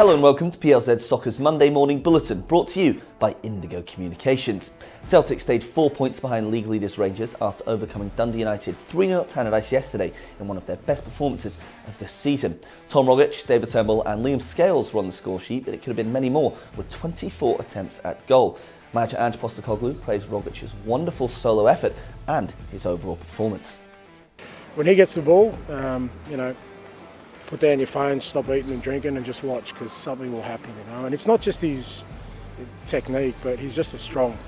Hello and welcome to PLZ Soccer's Monday Morning Bulletin, brought to you by Indigo Communications. Celtic stayed four points behind league leaders Rangers after overcoming Dundee United 3-0 at Tannadice yesterday in one of their best performances of the season. Tom Rogic, David Turnbull and Liam Scales were on the score sheet, but it could have been many more with 24 attempts at goal. Manager Ange Postecoglou praised Rogic's wonderful solo effort and his overall performance. When he gets the ball, um, you know, put down your phone, stop eating and drinking, and just watch because something will happen, you know. And it's not just his technique, but he's just a strong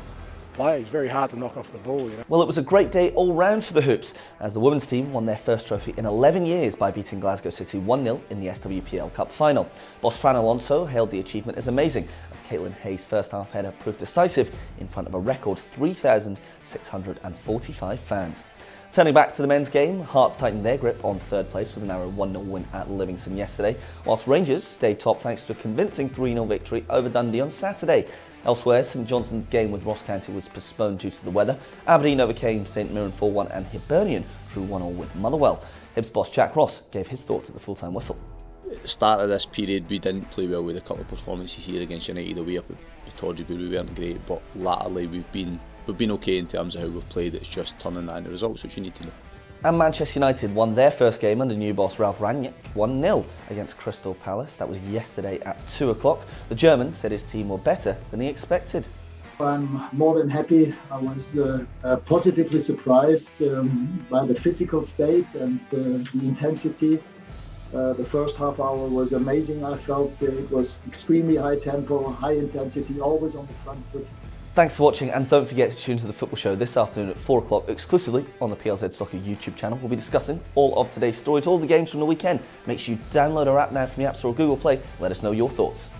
player. He's very hard to knock off the ball, you know. Well, it was a great day all round for the Hoops as the women's team won their first trophy in 11 years by beating Glasgow City 1-0 in the SWPL Cup final. Boss Fran Alonso hailed the achievement as amazing as Caitlin Hayes' first half header proved decisive in front of a record 3,645 fans. Turning back to the men's game, Hearts tightened their grip on third place with a narrow 1-0 win at Livingston yesterday, whilst Rangers stayed top thanks to a convincing 3-0 victory over Dundee on Saturday. Elsewhere, St Johnstone's game with Ross County was postponed due to the weather. Aberdeen overcame St Mirren 4-1 and Hibernian drew 1-0 with Motherwell. Hibs boss Jack Ross gave his thoughts at the full-time whistle. At the start of this period, we didn't play well with a couple of performances here against United away up at Torgeby. We weren't great, but latterly we've been we've been okay in terms of how we've played. It's just turning that into results, which you need to know. And Manchester United won their first game under new boss Ralph Rangnick 1-0 against Crystal Palace. That was yesterday at 2 o'clock. The German said his team were better than he expected. I'm more than happy. I was uh, uh, positively surprised um, by the physical state and uh, the intensity. Uh, the first half hour was amazing. I felt it was extremely high tempo, high intensity, always on the front foot. Thanks for watching and don't forget to tune to the football show this afternoon at 4 o'clock exclusively on the PLZ Soccer YouTube channel. We'll be discussing all of today's stories, all the games from the weekend. Make sure you download our app now from the App Store or Google Play. Let us know your thoughts.